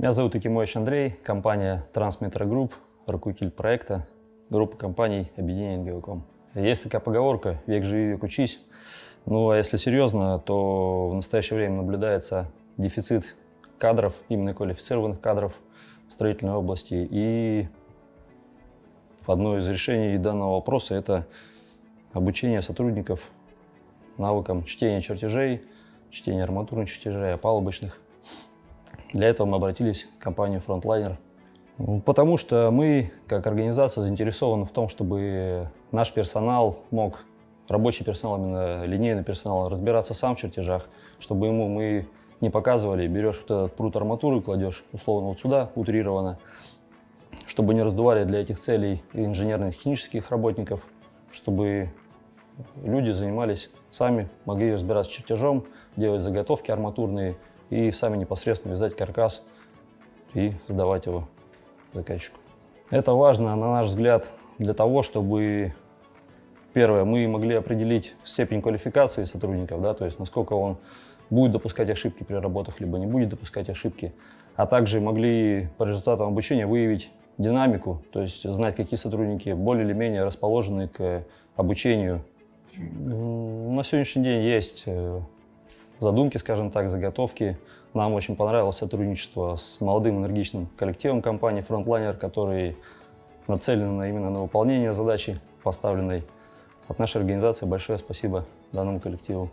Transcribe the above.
Меня зовут Якимович Андрей, компания Transmetro Group, руководитель проекта, группа компаний объединения НГВКом. Есть такая поговорка «век живи, век учись». Ну, а если серьезно, то в настоящее время наблюдается дефицит кадров, именно квалифицированных кадров в строительной области. И одно из решений данного вопроса – это обучение сотрудников навыкам чтения чертежей, чтения арматурных чертежей, опалубочных. Для этого мы обратились к компании Frontliner. Потому что мы, как организация, заинтересованы в том, чтобы наш персонал мог, рабочий персонал, именно линейный персонал, разбираться сам в чертежах, чтобы ему мы не показывали, берешь вот этот прут арматуры, кладешь условно вот сюда, утрированно, чтобы не раздували для этих целей инженерных технических работников, чтобы люди занимались сами, могли разбираться с чертежом, делать заготовки арматурные и сами непосредственно вязать каркас и сдавать его заказчику. Это важно, на наш взгляд, для того, чтобы, первое, мы могли определить степень квалификации сотрудников, да, то есть насколько он будет допускать ошибки при работах, либо не будет допускать ошибки, а также могли по результатам обучения выявить динамику, то есть знать, какие сотрудники более или менее расположены к обучению. На сегодняшний день есть э, задумки, скажем так, заготовки. Нам очень понравилось сотрудничество с молодым энергичным коллективом компании Frontliner, который нацелен на- именно на выполнение задачи поставленной. От нашей организации большое спасибо данному коллективу.